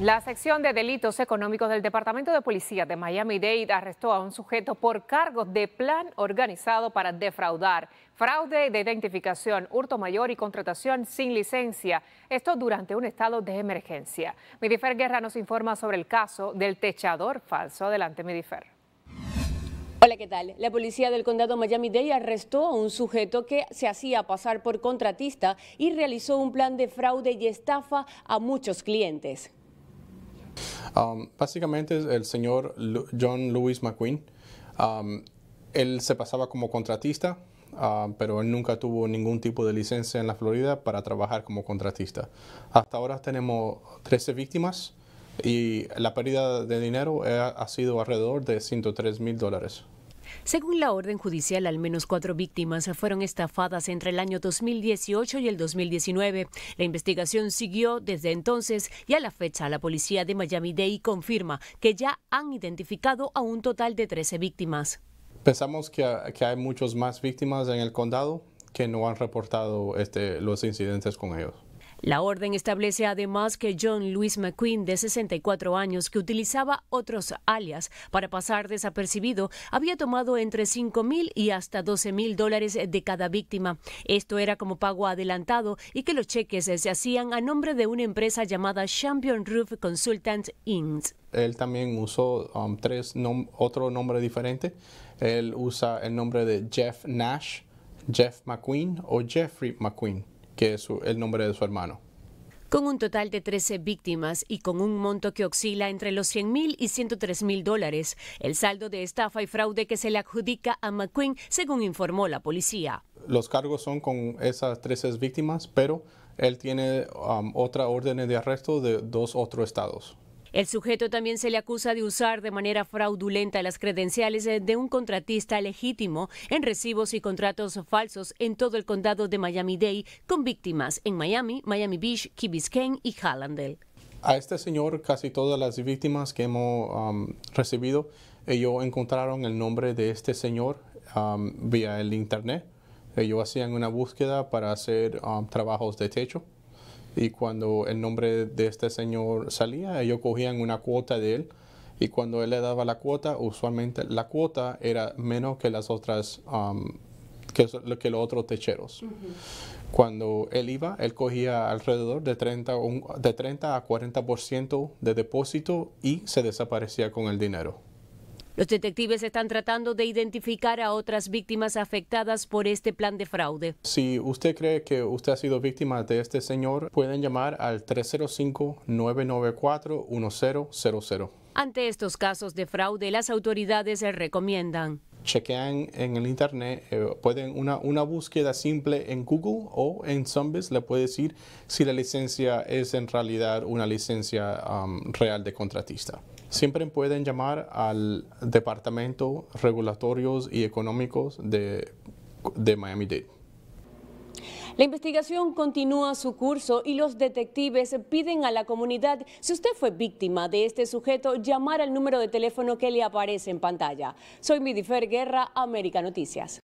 La sección de delitos económicos del Departamento de Policía de Miami-Dade arrestó a un sujeto por cargos de plan organizado para defraudar, fraude de identificación, hurto mayor y contratación sin licencia. Esto durante un estado de emergencia. Midifer Guerra nos informa sobre el caso del techador falso. Adelante, Midifer. Hola, ¿qué tal? La policía del condado Miami-Dade arrestó a un sujeto que se hacía pasar por contratista y realizó un plan de fraude y estafa a muchos clientes. Um, básicamente el señor John Louis McQueen, um, él se pasaba como contratista, uh, pero él nunca tuvo ningún tipo de licencia en la Florida para trabajar como contratista. Hasta ahora tenemos 13 víctimas y la pérdida de dinero ha sido alrededor de 103 mil dólares. Según la orden judicial, al menos cuatro víctimas fueron estafadas entre el año 2018 y el 2019. La investigación siguió desde entonces y a la fecha la policía de Miami-Dade confirma que ya han identificado a un total de 13 víctimas. Pensamos que, hay muchas más víctimas en el condado que no han reportado este, los incidentes con ellos. La orden establece además que John Louis McQueen, de 64 años, que utilizaba otros alias para pasar desapercibido, había tomado entre 5 mil y hasta 12 mil dólares de cada víctima. Esto era como pago adelantado y que los cheques se hacían a nombre de una empresa llamada Champion Roof Consultants Inc. Él también usó um, tres otro nombre diferente. Él usa el nombre de Jeff Nash, Jeff McQueen o Jeffrey McQueen que es el nombre de su hermano. Con un total de 13 víctimas y con un monto que oscila entre los 100 mil y 103 mil dólares, el saldo de estafa y fraude que se le adjudica a McQueen, según informó la policía. Los cargos son con esas 13 víctimas, pero él tiene um, otra orden de arresto de dos otros estados. El sujeto también se le acusa de usar de manera fraudulenta las credenciales de un contratista legítimo en recibos y contratos falsos en todo el condado de Miami-Dade con víctimas en Miami, Miami Beach, Key Biscayne y Hallandale. A este señor, casi todas las víctimas que hemos um, recibido, ellos encontraron el nombre de este señor um, vía el internet. Ellos hacían una búsqueda para hacer um, trabajos de techo y cuando el nombre de este señor salía, ellos cogían una cuota de él y cuando él le daba la cuota, usualmente la cuota era menos que las otras, um, que, que, los otros techeros. Cuando él iba, él cogía alrededor de 30, de 30 a 40% de depósito y se desaparecía con el dinero. Los detectives están tratando de identificar a otras víctimas afectadas por este plan de fraude. Si usted cree que usted ha sido víctima de este señor, pueden llamar al 305-994-1000. Ante estos casos de fraude, las autoridades recomiendan chequean en el internet, eh, pueden una, una búsqueda simple en Google o en Sunbiz le puede decir si la licencia es en realidad una licencia um, real de contratista. Siempre pueden llamar al Departamento Regulatorios y Económicos de, de Miami-Dade. La investigación continúa su curso y los detectives piden a la comunidad, si usted fue víctima de este sujeto, llamar al número de teléfono que le aparece en pantalla. Soy Midifer Guerra, América Noticias.